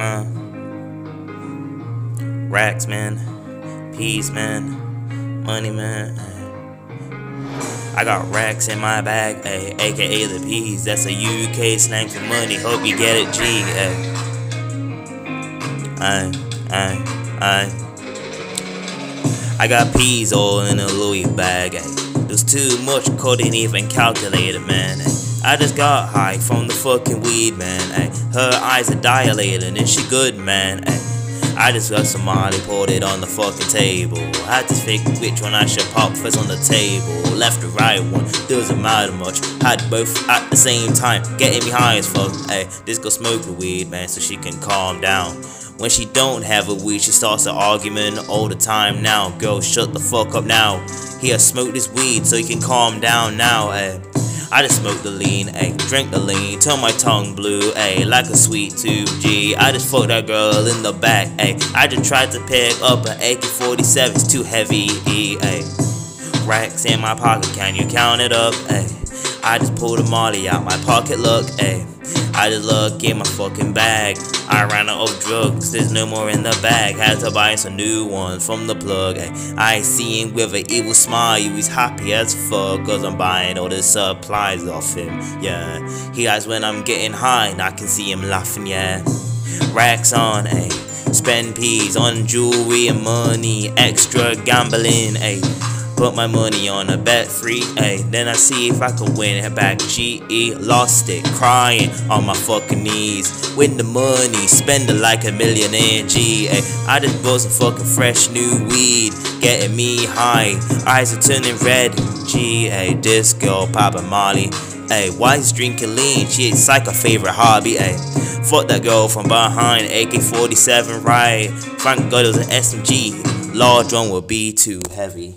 Uh, racks, man. Peas, man. Money, man. I got racks in my bag, ay, aka the peas. That's a UK slang for money. Hope you get it, G. Ay. Aye, aye, aye. I got peas all in a Louis bag. Ay. There's too much, couldn't even calculate it, man. Ay. I just got high from the fucking weed, man. Ay. Her eyes are dilating and she good, man. Ay. I just got some Molly, poured it on the fucking table. I had to which one I should pop first on the table. Left or right one, doesn't matter much. Had both at the same time, getting me high as fuck. Hey, this girl smoke the weed, man, so she can calm down. When she don't have a weed, she starts an argument all the time now. Girl, shut the fuck up now. Here, smoke this weed so you can calm down now, ayy. I just smoke the lean, ayy, drink the lean, turn my tongue blue, ayy, like a sweet 2G. I just fucked that girl in the back, ayy. I just tried to pick up an AK-47, it's too heavy, ayy. Racks in my pocket, can you count it up, ayy? I just pulled a molly out my pocket, look, ayy. I just look in my fucking bag. I ran out of drugs, there's no more in the bag. Had to buy some new ones from the plug. Ay. I see him with an evil smile, he's happy as fuck. Cause I'm buying all the supplies off him, yeah. He likes when I'm getting high, and I can see him laughing, yeah. Racks on, ayy. Spend peas on jewelry and money, extra gambling, ayy. Put my money on a bet free, ayy. Then I see if I can win it back. GE lost it, crying on my fucking knees. Win the money, spend it like a millionaire. G, ayy. I just bought some fucking fresh new weed, getting me high. Eyes are turning red. G, ayy. This girl Molly. Ayy, why is drinking lean? She it's like a favorite hobby, ayy. Fuck that girl from behind, AK-47, right? It was an SMG. Large one would be too heavy.